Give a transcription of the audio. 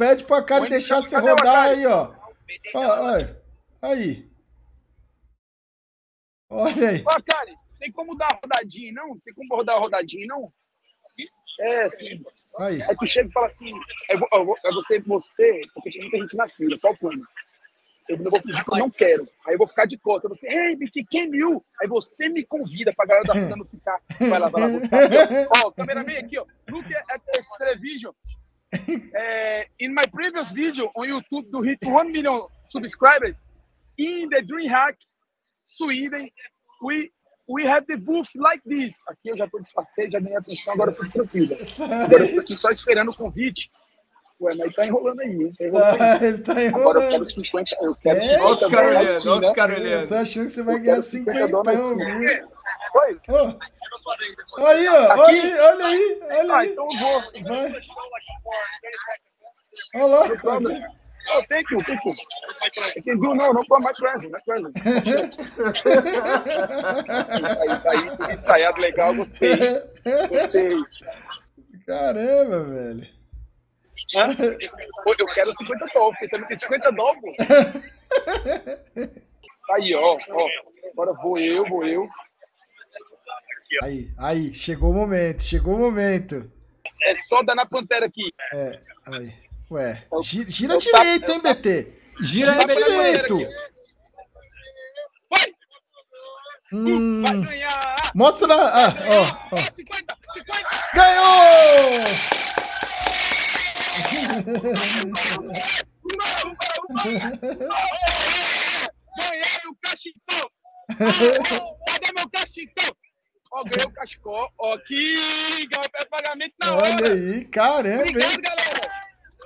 Pede pra cara deixar você rodar aí, ó. Olha, aí. Olha aí. Ó, cara, tem como dar rodadinha, não? Tem como rodar rodadinha, não? É, sim. Aí. Aí tu chega e fala assim, é, vo- é vo- é você, você, porque tem muita gente na fila, qual o plano? Eu não vou fingir que eu não quero. Aí eu vou ficar de costas. Você, hey, BT, can you? Aí você me convida pra galera da fila não ficar. Vai lá, vai lá, vou ficar aqui, ó. Ó, cameraman aqui, ó. Look at this television. É, in my previous video on YouTube do hit 1 million subscribers, in the DreamHack, Sweden, we we have the booth like this. Aqui eu já tô disfarcei, já ganhei atenção, agora eu fico tranquilo. Agora eu tô aqui só esperando o convite. Ué, mas tá enrolando aí, hein? Tá enrolando aí. Ah, tá Agora eu enrolando. quero 50, eu quero É? 50 Olha os caras olhando, olha os né? caras Eu olhando. tô achando que você vai ganhar quero 50 50 dólares? Oi? Aí, ó. Olha Aqui? aí, olha aí, olha Ah, aí. então vou. Vai. Olha lá. Oh, thank you, thank you. I can do no, no problem, my present, my present. Aí, aí, ensaiado legal, gostei. Gostei. Caramba, velho. Hã? Eu quero 50 dólares, porque você não tem 50 dólares. Aí, ó, ó. Agora vou eu, vou eu. Aí, aí, chegou o momento, chegou o momento. É só dar na pantera aqui. É, aí. Ué, Eu- gira, gira eu direito, tava- hein, BT? Gira aí, Vai pegar a bandeira direito. aqui. Vai! Hum, Vai ganhar! mostra. Ah, ó, ó. 50, 50! Ganhou! Ganhei o cachecol! Ah, Cadê meu cachecol? Ó, o cachecol. Ó, o pagamento na hora. Olha aí, caramba, hein? Obrigado, galera.